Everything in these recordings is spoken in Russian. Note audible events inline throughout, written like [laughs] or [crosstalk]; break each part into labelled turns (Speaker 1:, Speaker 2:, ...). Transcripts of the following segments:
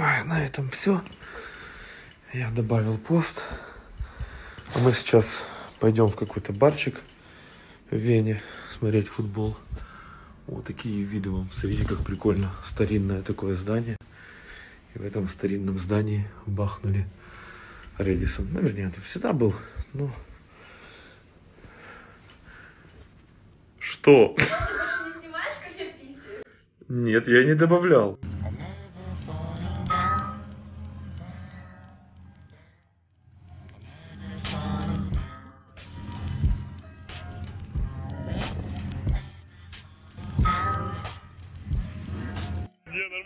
Speaker 1: Ой, на этом все. Я добавил пост. Мы сейчас пойдем в какой-то барчик в Вене смотреть футбол. Вот такие виды вам. Смотрите, как прикольно. Старинное такое здание. И в этом старинном здании бахнули Редисон. Ну, вернее, тут всегда был. Ну, что?
Speaker 2: Ты не снимаешь, как я писаю?
Speaker 1: Нет, я не добавлял.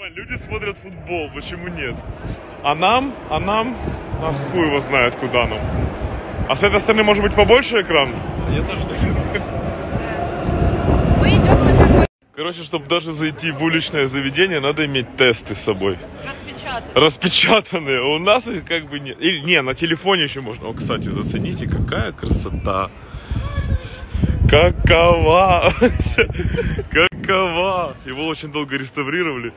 Speaker 1: Нормально. Люди смотрят футбол, почему нет? А нам, а нам, а хуй его знает, куда нам. А с этой стороны может быть побольше экран?
Speaker 3: Я тоже так думаю.
Speaker 2: Мы идем на какой
Speaker 1: Короче, чтобы даже зайти в уличное заведение, надо иметь тесты с собой.
Speaker 2: распечатанный.
Speaker 1: Распечатанные. У нас их как бы нет. Или, не, на телефоне еще можно. О, кстати, зацените, какая красота. Какова. [laughs] Какова. Его очень долго реставрировали.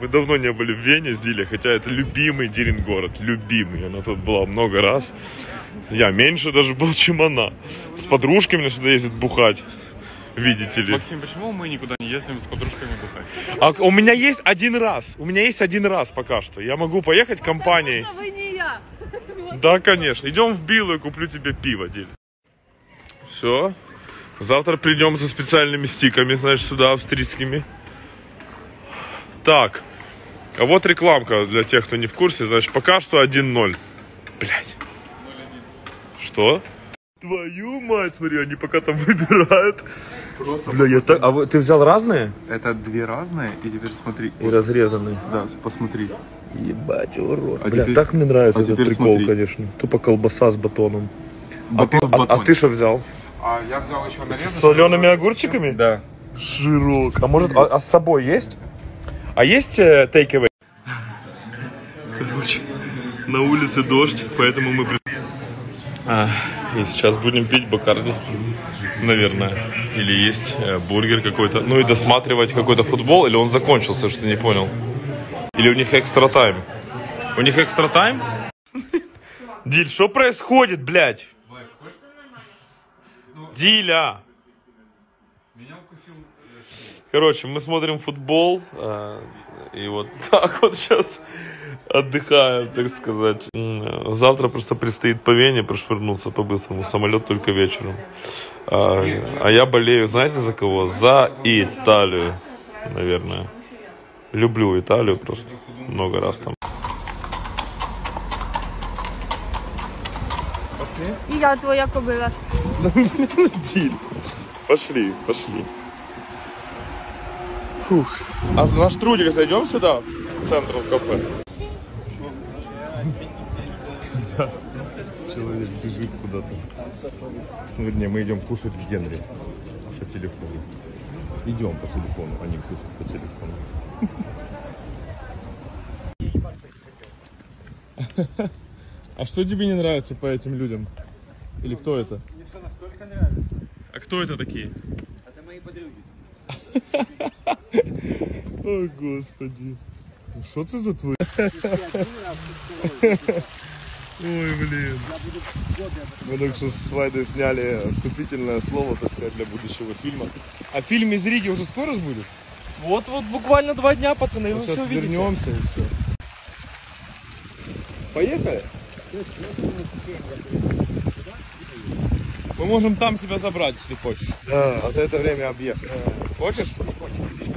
Speaker 1: Мы давно не были в Вене с Дилей, хотя это любимый Дилин город. Любимый. Она тут была много раз. Я меньше даже был, чем она. С подружками сюда ездит бухать. Видите ли.
Speaker 3: Максим, почему мы никуда не ездим с подружками бухать?
Speaker 1: А у меня есть один раз. У меня есть один раз пока что. Я могу поехать компанией.
Speaker 2: Конечно, вы не я.
Speaker 1: Да, конечно. Идем в Билл и куплю тебе пиво, Диль. Все. Завтра придем со специальными стиками, знаешь, сюда, австрийскими. Так. А вот рекламка для тех, кто не в курсе. Значит, пока что 1-0. Блять. Что? Твою мать, смотри, они пока там выбирают. Бля, я так... А вы- ты взял разные?
Speaker 3: Это две разные, и теперь смотри.
Speaker 1: И разрезанные.
Speaker 3: Да, посмотри.
Speaker 1: Ебать, урод.
Speaker 3: А
Speaker 1: Бля,
Speaker 3: теперь-
Speaker 1: так мне нравится
Speaker 3: а
Speaker 1: этот прикол,
Speaker 3: смотри.
Speaker 1: конечно. Тупо колбаса с батоном. А
Speaker 3: Батон
Speaker 1: ты,
Speaker 3: в
Speaker 1: а- а, ты что взял?
Speaker 3: А я взял еще нарезанный.
Speaker 1: С солеными огурчиками?
Speaker 3: Да.
Speaker 1: Широк. А может, а, а с собой есть? А есть э, take away? Короче, на улице дождь, поэтому мы... А, и сейчас будем пить Бакарди, наверное. Или есть э, бургер какой-то. Ну и досматривать какой-то футбол, или он закончился, что не понял. Или у них экстра тайм. У них экстра тайм? Диль, что происходит, блядь? Диля!
Speaker 3: Меня укусил...
Speaker 1: Короче, мы смотрим футбол. э, И вот [laughs] так вот сейчас отдыхаем, так сказать. Завтра просто предстоит по Вене прошвырнуться по-быстрому. Самолет только вечером. А, а я болею, знаете, за кого? За Италию, наверное. Люблю Италию просто. Много раз там.
Speaker 2: І я твоя кобила.
Speaker 1: Диль. Пошли, пошли. Фух. А на штрудель зайдем сюда, в центр кафе? Человек бежит куда-то. Вернее, мы идем кушать в Генри по телефону. Идем по телефону, не кушать по телефону. [laughs] А что тебе не нравится по этим людям? Или кто это?
Speaker 4: Мне все настолько нравится.
Speaker 1: А кто это такие?
Speaker 4: Это мои подруги.
Speaker 1: О, господи. Ну, Що це за твої? Ой, блин. Мы только что с Вайдой сняли вступительное слово, так сказать, для будущего фильма. А фильм из Риги уже скоро будет?
Speaker 5: Вот, вот буквально два дня, пацаны, вы
Speaker 1: Вот
Speaker 5: все
Speaker 1: сейчас
Speaker 5: увидите.
Speaker 1: вернемся и все. Поехали? Мы можем там тебя забрать, если хочешь.
Speaker 5: Да,
Speaker 1: а за это время объект. Хочешь? Не хочешь.